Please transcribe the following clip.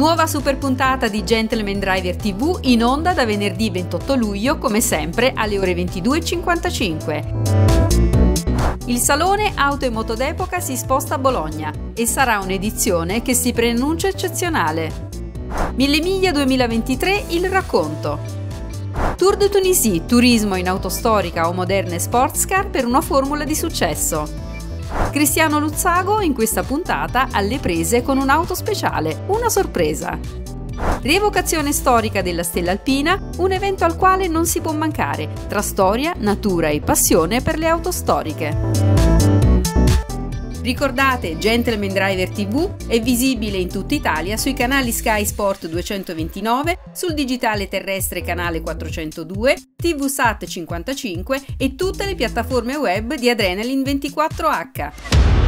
Nuova super puntata di Gentleman Driver TV in onda da venerdì 28 luglio, come sempre, alle ore 22.55. Il Salone Auto e Moto d'Epoca si sposta a Bologna e sarà un'edizione che si preannuncia eccezionale. Mille Miglia 2023 il racconto. Tour de Tunisie, turismo in autostorica o moderne sports car per una formula di successo. Cristiano Luzzago in questa puntata alle prese con un'auto speciale, una sorpresa. Rievocazione storica della stella alpina, un evento al quale non si può mancare, tra storia, natura e passione per le auto storiche. Ricordate, Gentleman Driver TV è visibile in tutta Italia sui canali Sky Sport 229, sul digitale terrestre canale 402, TV Sat 55 e tutte le piattaforme web di Adrenaline 24H.